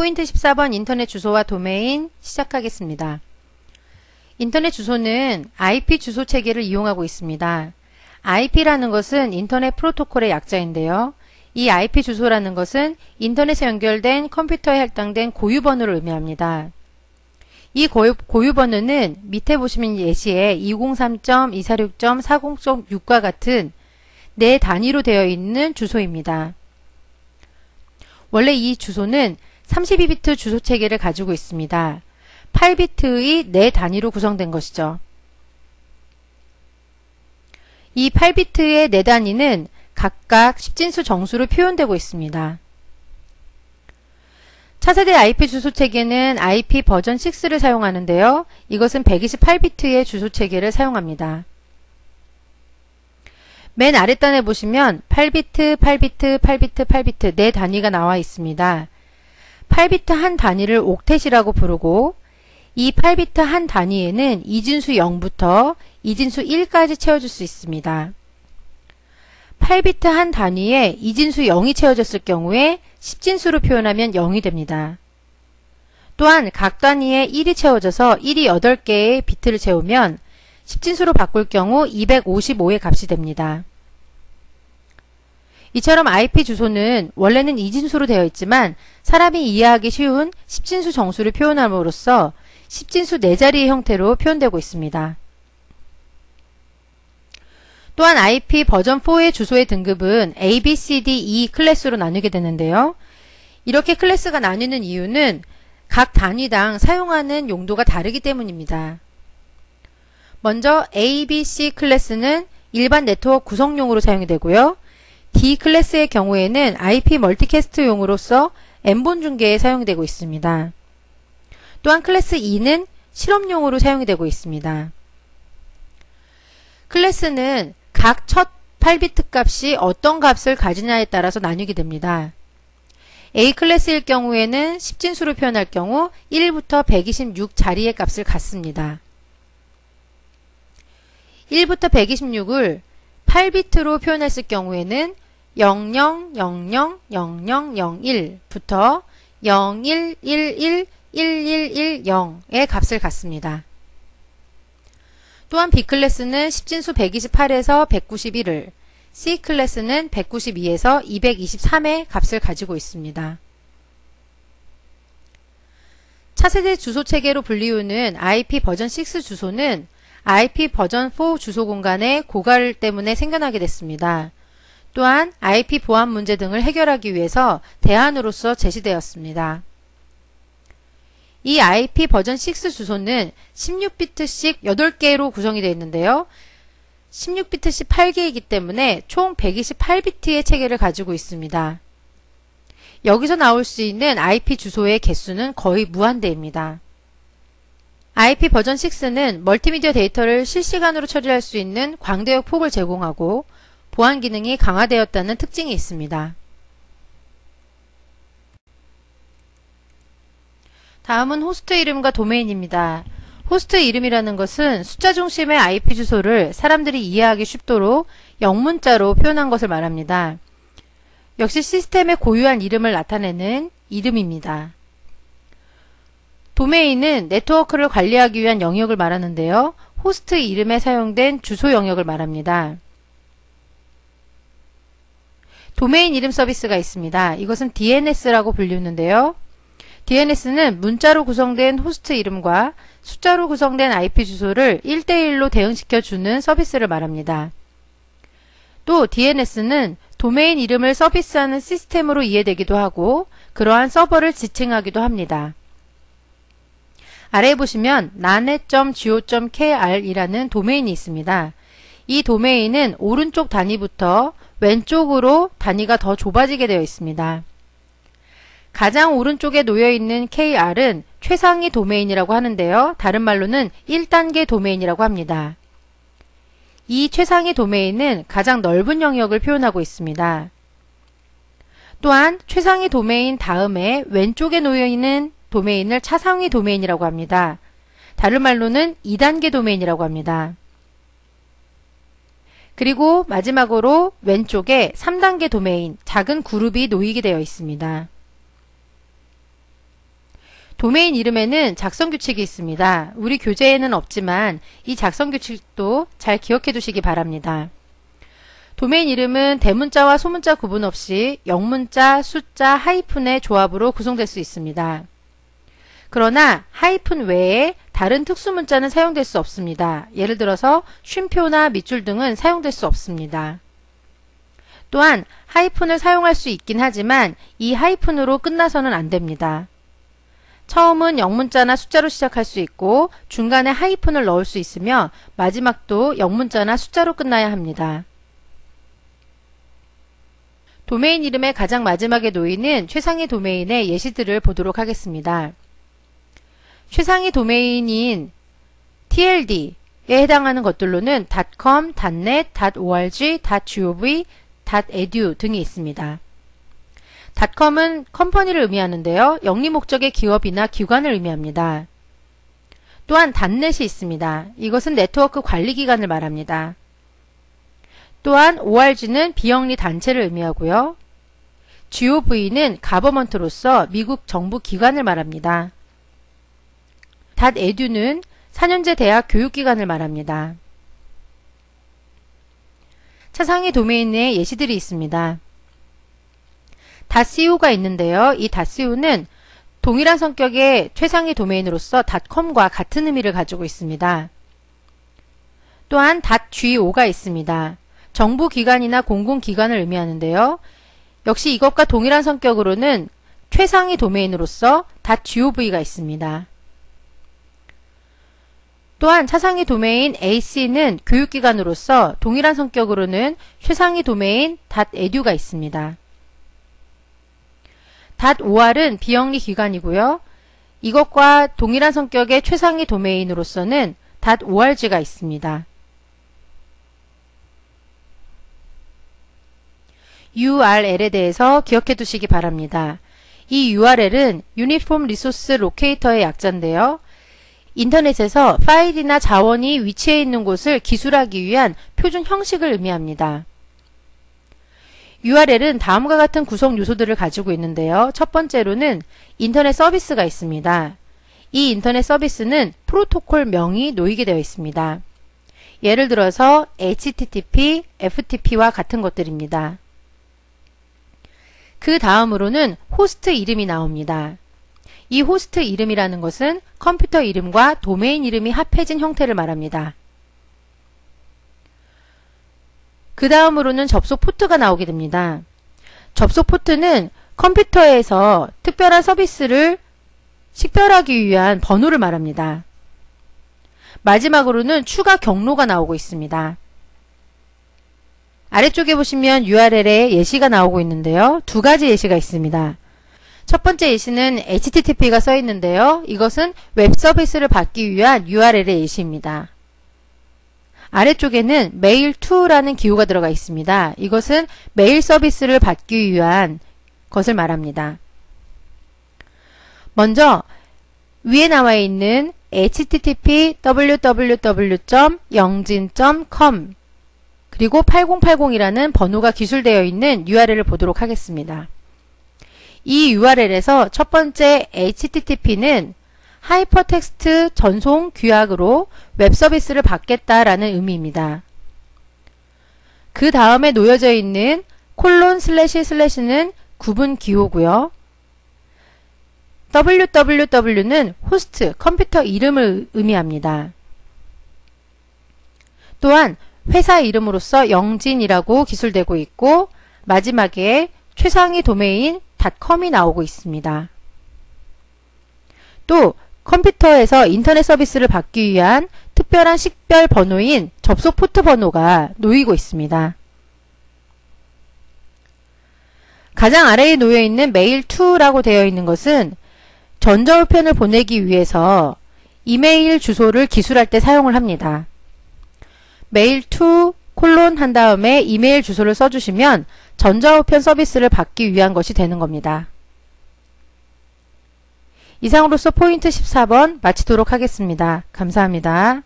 포인트 14번 인터넷 주소와 도메인 시작하겠습니다. 인터넷 주소는 IP 주소 체계를 이용하고 있습니다. IP라는 것은 인터넷 프로토콜의 약자인데요. 이 IP 주소라는 것은 인터넷에 연결된 컴퓨터에 할당된 고유번호를 의미합니다. 이 고유, 고유번호는 밑에 보시면 예시에 203.246.40.6과 같은 네 단위로 되어 있는 주소입니다. 원래 이 주소는 32비트 주소 체계를 가지고 있습니다. 8비트의 네 단위로 구성된 것이죠. 이 8비트의 네 단위는 각각 10진수 정수로 표현되고 있습니다. 차세대 IP 주소 체계는 IP 버전 6를 사용하는데요. 이것은 128비트의 주소 체계를 사용합니다. 맨 아랫단에 보시면 8비트, 8비트, 8비트, 8비트 네 단위가 나와 있습니다. 8비트 한 단위를 옥텟이라고 부르고 이 8비트 한 단위에는 이진수 0부터 이진수 1까지 채워줄 수 있습니다. 8비트 한 단위에 이진수 0이 채워졌을 경우에 10진수로 표현하면 0이 됩니다. 또한 각 단위에 1이 채워져서 1이 8개의 비트를 채우면 10진수로 바꿀 경우 255의 값이 됩니다. 이처럼 IP 주소는 원래는 이진수로 되어 있지만 사람이 이해하기 쉬운 10진수 정수를 표현함으로써 10진수 4자리의 형태로 표현되고 있습니다. 또한 IP 버전 4의 주소의 등급은 A, B, C, D, E 클래스로 나누게 되는데요. 이렇게 클래스가 나뉘는 이유는 각 단위당 사용하는 용도가 다르기 때문입니다. 먼저 A, B, C 클래스는 일반 네트워크 구성용으로 사용이 되고요. D 클래스의 경우에는 IP multicast용으로서 MBone 중계에 사용되고 있습니다. 또한 클래스 E는 실험용으로 사용이 되고 있습니다. 클래스는 각 첫 8비트 값이 어떤 값을 가지냐에 따라서 나뉘게 됩니다. A 클래스일 경우에는 10진수로 표현할 경우 1부터 126 자리의 값을 갖습니다. 1부터 126을 8비트로 표현했을 경우에는 00000001부터 01111110의 값을 갖습니다. 또한 B클래스는 10진수 128에서 191을, C클래스는 192에서 223의 값을 가지고 있습니다. 차세대 주소 체계로 불리우는 IP 버전 6 주소는 IP 버전 4 주소 공간의 고갈 때문에 생겨나게 됐습니다. 또한 IP 보안 문제 등을 해결하기 위해서 대안으로서 제시되었습니다. 이 IP 버전 6 주소는 16비트씩 8개로 구성이 되어 있는데요. 16비트씩 8개이기 때문에 총 128비트의 체계를 가지고 있습니다. 여기서 나올 수 있는 IP 주소의 개수는 거의 무한대입니다. IP 버전 6는 멀티미디어 데이터를 실시간으로 처리할 수 있는 광대역 폭을 제공하고 보안 기능이 강화되었다는 특징이 있습니다. 다음은 호스트 이름과 도메인입니다. 호스트 이름이라는 것은 숫자 중심의 IP 주소를 사람들이 이해하기 쉽도록 영문자로 표현한 것을 말합니다. 역시 시스템의 고유한 이름을 나타내는 이름입니다. 도메인은 네트워크를 관리하기 위한 영역을 말하는데요. 호스트 이름에 사용된 주소 영역을 말합니다. 도메인 이름 서비스가 있습니다. 이것은 DNS라고 불리는데요. DNS는 문자로 구성된 호스트 이름과 숫자로 구성된 IP 주소를 1대1로 대응시켜 주는 서비스를 말합니다. 또 DNS는 도메인 이름을 서비스하는 시스템으로 이해되기도 하고 그러한 서버를 지칭하기도 합니다. 아래에 보시면 nanet.go.kr 이라는 도메인이 있습니다. 이 도메인은 오른쪽 단위부터 왼쪽으로 단위가 더 좁아지게 되어 있습니다. 가장 오른쪽에 놓여있는 KR은 최상위 도메인이라고 하는데요. 다른 말로는 1단계 도메인이라고 합니다. 이 최상위 도메인은 가장 넓은 영역을 표현하고 있습니다. 또한 최상위 도메인 다음에 왼쪽에 놓여있는 도메인을 차상위 도메인이라고 합니다. 다른 말로는 2단계 도메인이라고 합니다. 그리고 마지막으로 왼쪽에 3단계 도메인, 작은 그룹이 놓이게 되어 있습니다. 도메인 이름에는 작성 규칙이 있습니다. 우리 교재에는 없지만 이 작성 규칙도 잘 기억해 두시기 바랍니다. 도메인 이름은 대문자와 소문자 구분 없이 영문자, 숫자, 하이픈의 조합으로 구성될 수 있습니다. 그러나 하이픈 외에 다른 특수문자는 사용될 수 없습니다. 예를 들어서 쉼표나 밑줄 등은 사용될 수 없습니다. 또한 하이픈을 사용할 수 있긴 하지만 이 하이픈으로 끝나서는 안 됩니다. 처음은 영문자나 숫자로 시작할 수 있고 중간에 하이픈을 넣을 수 있으며 마지막도 영문자나 숫자로 끝나야 합니다. 도메인 이름의 가장 마지막에 놓이는 최상위 도메인의 예시들을 보도록 하겠습니다. 최상위 도메인인 TLD에 해당하는 것들로는 .com, .net, .org, .gov, .edu 등이 있습니다. 닷컴은 컴퍼니를 의미하는데요. 영리 목적의 기업이나 기관을 의미합니다. 또한 닷넷이 있습니다. 이것은 네트워크 관리 기관을 말합니다. 또한 ORG는 비영리 단체를 의미하고요. GOV는 가버먼트로서 미국 정부 기관을 말합니다. .edu는 4년제 대학 교육기관을 말합니다. 차상위 도메인의 예시들이 있습니다. 다시우가 있는데요. 이 다시우는 동일한 성격의 최상위 도메인으로서 닷컴과 같은 의미를 가지고 있습니다. 또한 .go.가 있습니다. 정부 기관이나 공공 기관을 의미하는데요. 역시 이것과 동일한 성격으로는 최상위 도메인으로서 .gov가 있습니다. 또한 차상위 도메인 AC는 교육기관으로서 동일한 성격으로는 최상위 도메인 .edu가 있습니다. .or은 비영리 기관이고요. 이것과 동일한 성격의 최상위 도메인으로서는 .org가 있습니다. URL에 대해서 기억해 두시기 바랍니다. 이 URL은 Uniform Resource Locator의 약자인데요. 인터넷에서 파일이나 자원이 위치해 있는 곳을 기술하기 위한 표준 형식을 의미합니다. URL은 다음과 같은 구성 요소들을 가지고 있는데요. 첫 번째로는 인터넷 서비스가 있습니다. 이 인터넷 서비스는 프로토콜 명이 놓이게 되어 있습니다. 예를 들어서 HTTP, FTP와 같은 것들입니다. 그 다음으로는 호스트 이름이 나옵니다. 이 호스트 이름이라는 것은 컴퓨터 이름과 도메인 이름이 합해진 형태를 말합니다. 그 다음으로는 접속 포트가 나오게 됩니다. 접속 포트는 컴퓨터에서 특별한 서비스를 식별하기 위한 번호를 말합니다. 마지막으로는 추가 경로가 나오고 있습니다. 아래쪽에 보시면 URL에 예시가 나오고 있는데요. 두 가지 예시가 있습니다. 첫 번째 예시는 HTTP가 써 있는데요. 이것은 웹 서비스를 받기 위한 URL의 예시입니다. 아래쪽에는 mailto라는 기호가 들어가 있습니다. 이것은 메일 서비스를 받기 위한 것을 말합니다. 먼저 위에 나와 있는 http www.영진.com 그리고 8080이라는 번호가 기술되어 있는 URL을 보도록 하겠습니다. 이 URL에서 첫 번째 HTTP는 하이퍼텍스트 전송 규약으로 웹 서비스를 받겠다라는 의미입니다. 그 다음에 놓여져 있는 콜론 슬래시 슬래시는 구분 기호고요. www는 호스트, 컴퓨터 이름을 의미합니다. 또한 회사 이름으로서 영진이라고 기술되고 있고 마지막에 최상위 도메인 .com이 나오고 있습니다. 또 컴퓨터에서 인터넷 서비스를 받기 위한 특별한 식별 번호인 접속 포트 번호가 놓이고 있습니다. 가장 아래에 놓여 있는 메일 to라고 되어 있는 것은 전자우편을 보내기 위해서 이메일 주소를 기술할 때 사용을 합니다. 메일 to 콜론 한 다음에 이메일 주소를 써주시면 전자우편 서비스를 받기 위한 것이 되는 겁니다. 이상으로서 포인트 14번 마치도록 하겠습니다. 감사합니다.